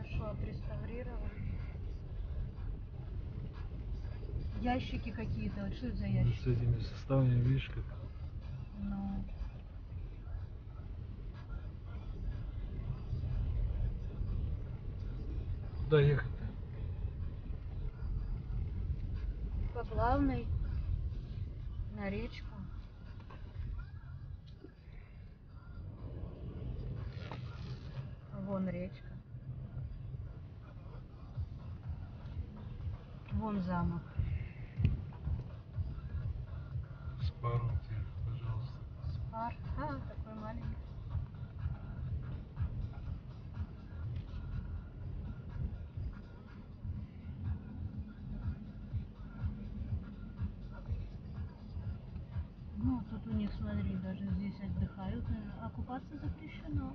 Хорошо отреставрировали. Ящики какие-то. Вот что это за С ящики? этими составами, видишь, как Ну, куда ехать-то? по главной на речку. Вон речка. Вон замок. Тебе, пожалуйста. Спар. А, такой маленький. Ну, тут у них, смотри, даже здесь отдыхают. А купаться запрещено.